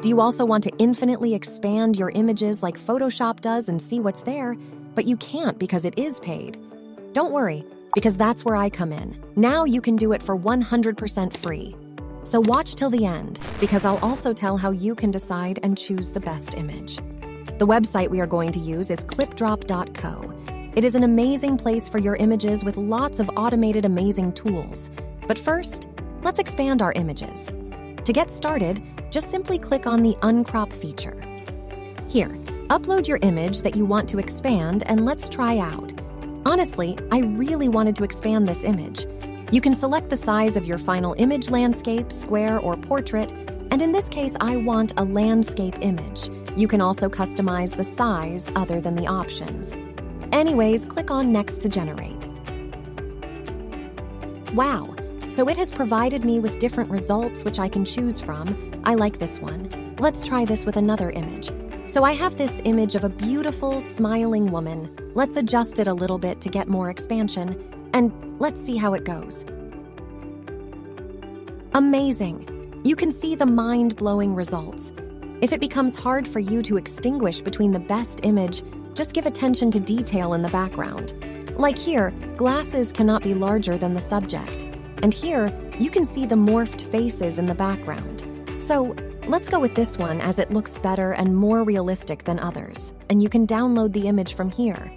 Do you also want to infinitely expand your images like Photoshop does and see what's there, but you can't because it is paid? Don't worry, because that's where I come in. Now you can do it for 100% free. So watch till the end, because I'll also tell how you can decide and choose the best image. The website we are going to use is clipdrop.co. It is an amazing place for your images with lots of automated amazing tools. But first, let's expand our images. To get started, just simply click on the Uncrop feature. Here, upload your image that you want to expand and let's try out. Honestly, I really wanted to expand this image. You can select the size of your final image landscape, square, or portrait, and in this case, I want a landscape image. You can also customize the size other than the options. Anyways, click on Next to generate. Wow, so it has provided me with different results which I can choose from. I like this one. Let's try this with another image. So I have this image of a beautiful, smiling woman. Let's adjust it a little bit to get more expansion, and let's see how it goes. Amazing! You can see the mind blowing results. If it becomes hard for you to extinguish between the best image, just give attention to detail in the background. Like here, glasses cannot be larger than the subject. And here, you can see the morphed faces in the background. So, let's go with this one as it looks better and more realistic than others, and you can download the image from here.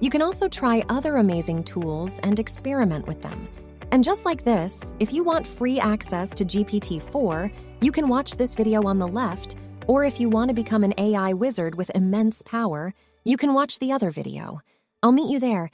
You can also try other amazing tools and experiment with them. And just like this, if you want free access to GPT 4, you can watch this video on the left, or if you want to become an AI wizard with immense power, you can watch the other video. I'll meet you there.